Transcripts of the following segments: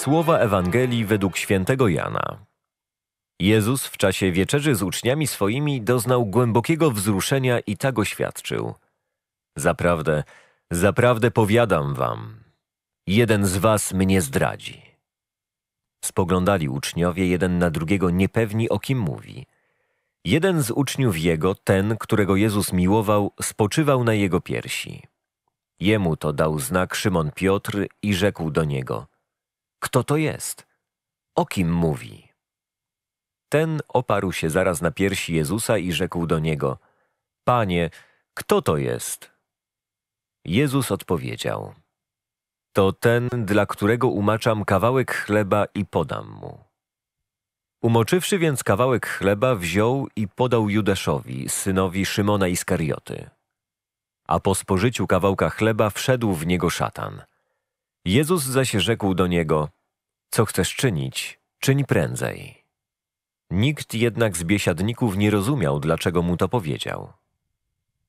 Słowa Ewangelii według świętego Jana. Jezus w czasie wieczerzy z uczniami swoimi doznał głębokiego wzruszenia i tak oświadczył. Zaprawdę, zaprawdę powiadam wam, jeden z was mnie zdradzi. Spoglądali uczniowie jeden na drugiego niepewni o kim mówi. Jeden z uczniów jego, ten, którego Jezus miłował, spoczywał na jego piersi. Jemu to dał znak Szymon Piotr i rzekł do niego – kto to jest? O kim mówi? Ten oparł się zaraz na piersi Jezusa i rzekł do niego: Panie, kto to jest? Jezus odpowiedział: To ten, dla którego umaczam kawałek chleba i podam mu. Umoczywszy więc kawałek chleba, wziął i podał Judaszowi, synowi Szymona Iskarioty. A po spożyciu kawałka chleba wszedł w niego szatan. Jezus zaś rzekł do niego: Co chcesz czynić, czyń prędzej. Nikt jednak z biesiadników nie rozumiał, dlaczego mu to powiedział.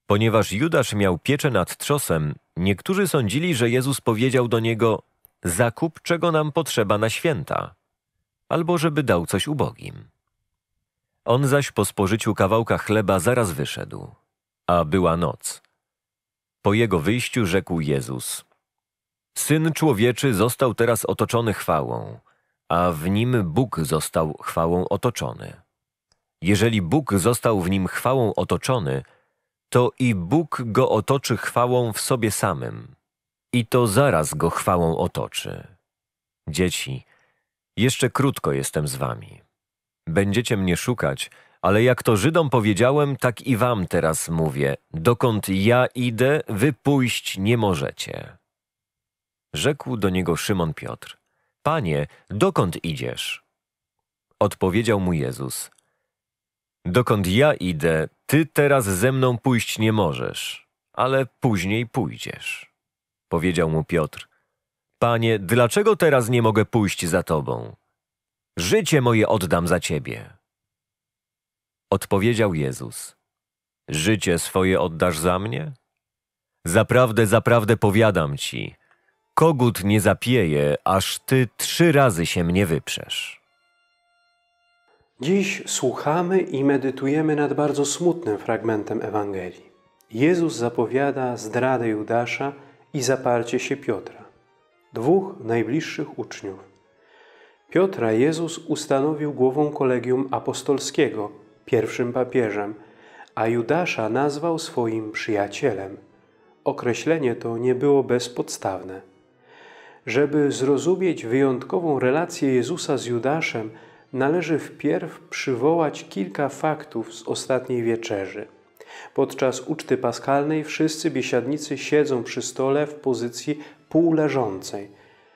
Ponieważ Judasz miał pieczę nad trzosem, niektórzy sądzili, że Jezus powiedział do niego: Zakup, czego nam potrzeba na święta, albo żeby dał coś ubogim. On zaś po spożyciu kawałka chleba zaraz wyszedł, a była noc. Po jego wyjściu rzekł Jezus: Syn człowieczy został teraz otoczony chwałą, a w nim Bóg został chwałą otoczony. Jeżeli Bóg został w nim chwałą otoczony, to i Bóg go otoczy chwałą w sobie samym, i to zaraz go chwałą otoczy. Dzieci, jeszcze krótko jestem z wami. Będziecie mnie szukać, ale jak to Żydom powiedziałem, tak i wam teraz mówię: dokąd ja idę, wy pójść nie możecie. Rzekł do niego Szymon Piotr: Panie, dokąd idziesz? Odpowiedział mu Jezus: Dokąd ja idę, ty teraz ze mną pójść nie możesz, ale później pójdziesz. Powiedział mu Piotr: Panie, dlaczego teraz nie mogę pójść za tobą? Życie moje oddam za ciebie. Odpowiedział Jezus: Życie swoje oddasz za mnie? Zaprawdę, zaprawdę powiadam ci, kogut nie zapieje, aż ty trzy razy się mnie wyprzesz. Dziś słuchamy i medytujemy nad bardzo smutnym fragmentem Ewangelii. Jezus zapowiada zdradę Judasza i zaparcie się Piotra, dwóch najbliższych uczniów. Piotra Jezus ustanowił głową kolegium apostolskiego, pierwszym papieżem, a Judasza nazwał swoim przyjacielem. Określenie to nie było bezpodstawne. Żeby zrozumieć wyjątkową relację Jezusa z Judaszem, należy wpierw przywołać kilka faktów z ostatniej wieczerzy. Podczas uczty paskalnej wszyscy biesiadnicy siedzą przy stole w pozycji półleżącej,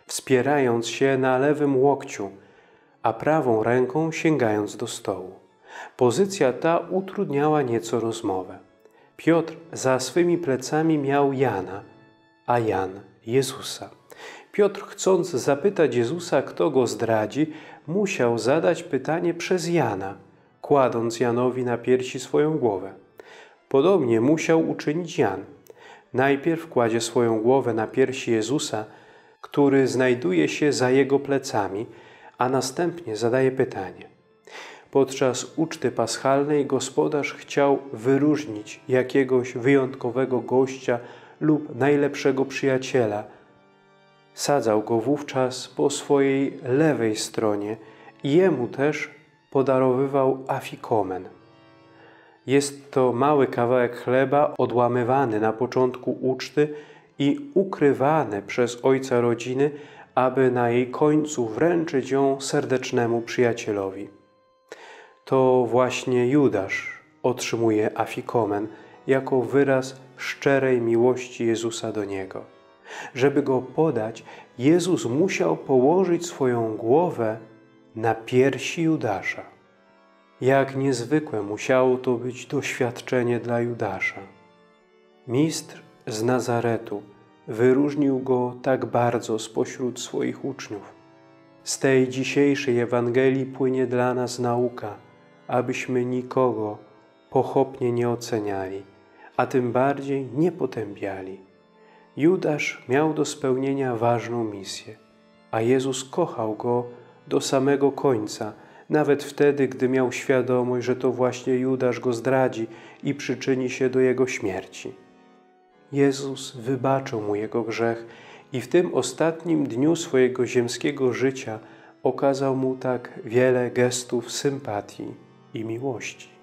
wspierając się na lewym łokciu, a prawą ręką sięgając do stołu. Pozycja ta utrudniała nieco rozmowę. Piotr za swymi plecami miał Jana, a Jan Jezusa. Piotr, chcąc zapytać Jezusa, kto go zdradzi, musiał zadać pytanie przez Jana, kładąc Janowi na piersi swoją głowę. Podobnie musiał uczynić Jan. Najpierw kładzie swoją głowę na piersi Jezusa, który znajduje się za jego plecami, a następnie zadaje pytanie. Podczas uczty paschalnej gospodarz chciał wyróżnić jakiegoś wyjątkowego gościa lub najlepszego przyjaciela – Sadzał go wówczas po swojej lewej stronie i jemu też podarowywał afikomen. Jest to mały kawałek chleba odłamywany na początku uczty i ukrywany przez ojca rodziny, aby na jej końcu wręczyć ją serdecznemu przyjacielowi. To właśnie Judasz otrzymuje afikomen jako wyraz szczerej miłości Jezusa do niego. Żeby go podać, Jezus musiał położyć swoją głowę na piersi Judasza. Jak niezwykłe musiało to być doświadczenie dla Judasza. Mistrz z Nazaretu wyróżnił go tak bardzo spośród swoich uczniów. Z tej dzisiejszej Ewangelii płynie dla nas nauka, abyśmy nikogo pochopnie nie oceniali, a tym bardziej nie potępiali. Judasz miał do spełnienia ważną misję, a Jezus kochał go do samego końca, nawet wtedy, gdy miał świadomość, że to właśnie Judasz go zdradzi i przyczyni się do jego śmierci. Jezus wybaczył mu jego grzech i w tym ostatnim dniu swojego ziemskiego życia okazał mu tak wiele gestów sympatii i miłości.